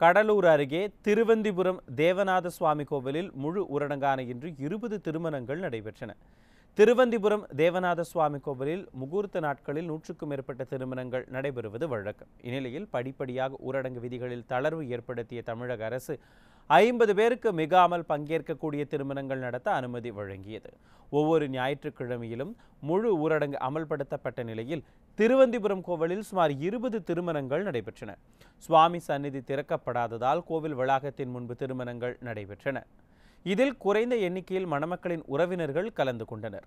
கடலூர் அருகே திருவந்திபுரம் தேவநாத சுவாமி கோவிலில் முழு ஊரடங்கான இன்று இருபது திருமணங்கள் நடைபெற்றன. திருவந்திபுரம் தேவநாத சுவாமி கோவிலில் முகூர்த்த நாட்களில் நூற்றுக்கும் மேற்பட்ட திருமணங்கள் நடைபெறுவது வழக்கம். இந்நிலையில் படிப்படியாக ஊரடங்கு விதிகளில் தளர்வு ஏற்படுத்திய தமிழக அரசு ஐம்பது பேருக்கு மிகாமல் பங்கேற்கக்கூடிய திருமணங்கள் நடத்த அனுமதி வழங்கியது. ஒவ்வொரு ஞாயிற்றுக்கிழமையிலும் முழு ஊரடங்கு அமல்படுத்தப்பட்ட நிலையில் திருவந்திபுரம் கோவிலில் சுமார் இருபது திருமணங்கள் நடைபெற்றன. சுவாமி சந்நிதி திறக்கப்படாததால் கோவில் வளாகத்தின் முன்பு திருமணங்கள் நடைபெற்றன. இதில் குறைந்த எண்ணிக்கையில் மணமக்களின் உறவினர்கள் கலந்து கொண்டனர்.